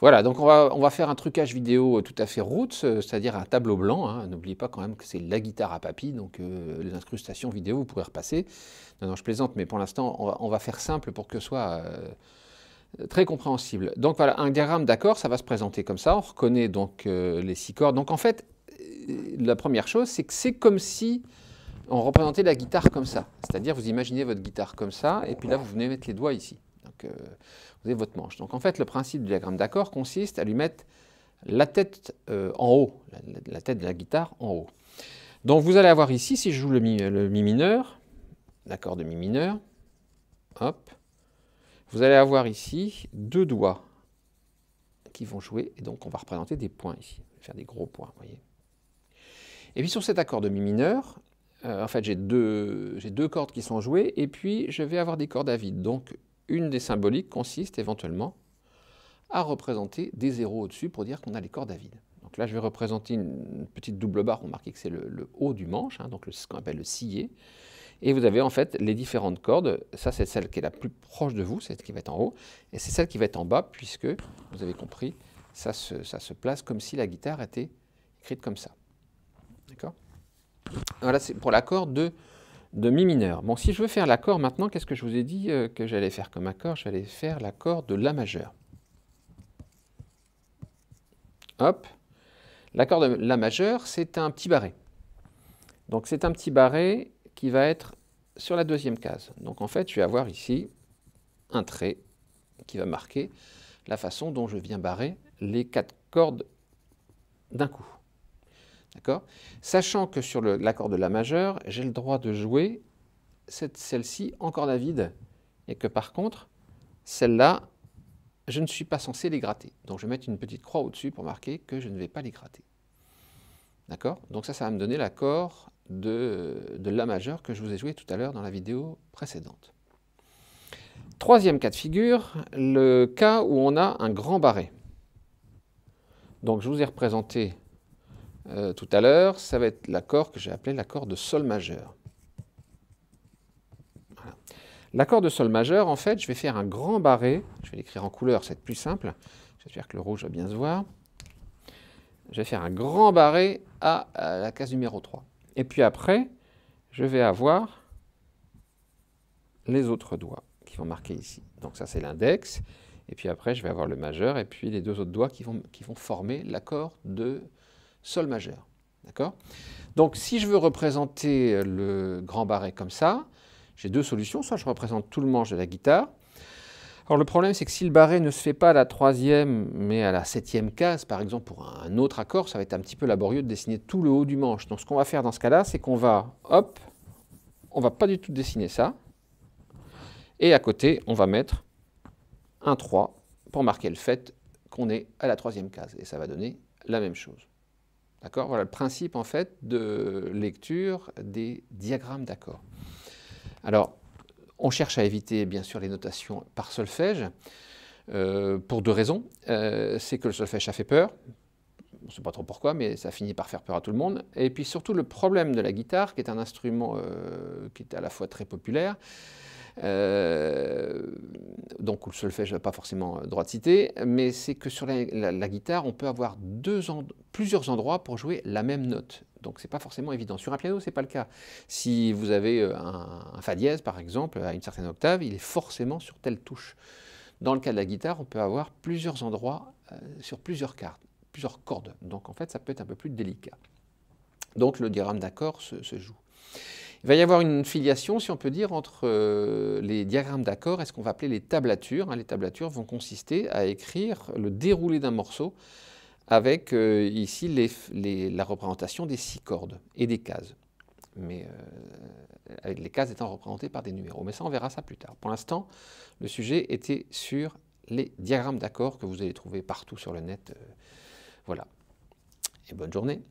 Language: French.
Voilà, donc on va, on va, faire un trucage vidéo tout à fait roots, c'est-à-dire un tableau blanc. Hein. N'oubliez pas quand même que c'est la guitare à papy, donc euh, les incrustations vidéo, vous pourrez repasser. Non, non, je plaisante, mais pour l'instant, on, va faire simple pour que ce soit euh, très compréhensible. Donc voilà, un diagramme d'accord, ça va se présenter comme ça. On reconnaît donc euh, les six cordes. Donc en fait, la première chose, c'est que c'est comme si on représentait la guitare comme ça. C'est-à-dire, vous imaginez votre guitare comme ça, et puis là, vous venez mettre les doigts ici. Euh, vous avez votre manche. Donc, en fait, le principe du diagramme d'accord consiste à lui mettre la tête euh, en haut, la, tête de la guitare en haut. Donc, vous allez avoir ici, si je joue le mi, le mi mineur, l'accord de mi mineur, hop, vous allez avoir ici deux doigts qui vont jouer, et donc on va représenter des points ici, faire des gros points, voyez. Et puis sur cet accord de mi mineur, euh, en fait j'ai deux, deux cordes qui sont jouées, et puis je vais avoir des cordes à vide. Donc une des symboliques consiste éventuellement à représenter des zéros au-dessus pour dire qu'on a les cordes à vide. Donc là je vais représenter une petite double barre, remarquez que c'est le, haut du manche, hein, donc ce qu'on appelle le sillet. Et vous avez en fait les différentes cordes. Ça, c'est celle qui est la plus proche de vous, celle qui va être en haut. Et c'est celle qui va être en bas, puisque, vous avez compris, ça ça se place comme si la guitare était écrite comme ça. D'accord? Voilà, c'est pour l'accord de, de Mi mineur. Bon, si je veux faire l'accord maintenant, qu'est-ce que je vous ai dit euh, que j'allais faire comme accord? J'allais faire l'accord de La majeur. Hop. L'accord de La majeur, c'est un petit barré. Donc c'est un petit barré qui va être sur la deuxième case. Donc en fait, je vais avoir ici un trait qui va marquer la façon dont je viens barrer les quatre cordes d'un coup. Sachant que sur l'accord de La majeure, j'ai le droit de jouer celle-ci en corde à vide, et que par contre, celle-là, je ne suis pas censé les gratter. Donc je vais mettre une petite croix au-dessus pour marquer que je ne vais pas les gratter. D'accord? Donc ça, ça va me donner l'accord de, de, La majeure que je vous ai joué tout à l'heure dans la vidéo précédente. Troisième cas de figure, le cas où on a un grand barré. Donc je vous ai représenté euh, tout à l'heure, ça va être l'accord que j'ai appelé l'accord de Sol majeur. L'accord de Sol majeur, en fait, je vais faire un grand barré, je vais l'écrire en couleur, c'est plus simple, j'espère que le rouge va bien se voir. Je vais faire un grand barré à, la case numéro 3. Et puis après, je vais avoir les autres doigts qui vont marquer ici. Donc ça, c'est l'index. Et puis après, je vais avoir le majeur et puis les deux autres doigts qui vont, qui vont former l'accord de Sol majeur. D'accord? Donc si je veux représenter le grand barré comme ça, j'ai deux solutions. Soit je représente tout le manche de la guitare. Alors le problème, c'est que si le barré ne se fait pas à la troisième, mais à la septième case, par exemple, pour un autre accord, ça va être un petit peu laborieux de dessiner tout le haut du manche. Donc ce qu'on va faire dans ce cas-là, c'est qu'on va, hop, on va pas du tout dessiner ça. Et à côté, on va mettre un 3 pour marquer le fait qu'on est à la troisième case. Et ça va donner la même chose. D'accord? Voilà le principe en fait de lecture des diagrammes d'accords. Alors, on cherche à éviter bien sûr les notations par solfège euh, pour deux raisons. Euh, c'est que le solfège, ça fait peur. On ne sait pas trop pourquoi, mais ça finit par faire peur à tout le monde. Et puis surtout le problème de la guitare, qui est un instrument euh, qui est à la fois très populaire, donc le solfège n'a pas forcément droit de citer, mais c'est que sur la, guitare, on peut avoir plusieurs endroits pour jouer la même note. Donc c'est pas forcément évident. Sur un piano, c'est pas le cas. Si vous avez euh, un, fa dièse, par exemple, à une certaine octave, il est forcément sur telle touche. Dans le cas de la guitare, on peut avoir plusieurs endroits euh, sur plusieurs cartes, plusieurs cordes. Donc en fait, ça peut être un peu plus délicat. Donc le diagramme d'accord se joue. Il va y avoir une filiation, si on peut dire, entre euh, les diagrammes d'accord et ce qu'on va appeler les tablatures. Hein. Les tablatures vont consister à écrire le déroulé d'un morceau avec euh, ici la représentation des six cordes et des cases. Mais euh, avec les cases étant représentées par des numéros. Mais ça, on verra ça plus tard. Pour l'instant, le sujet était sur les diagrammes d'accord que vous allez trouver partout sur le net. voilà. Et bonne journée.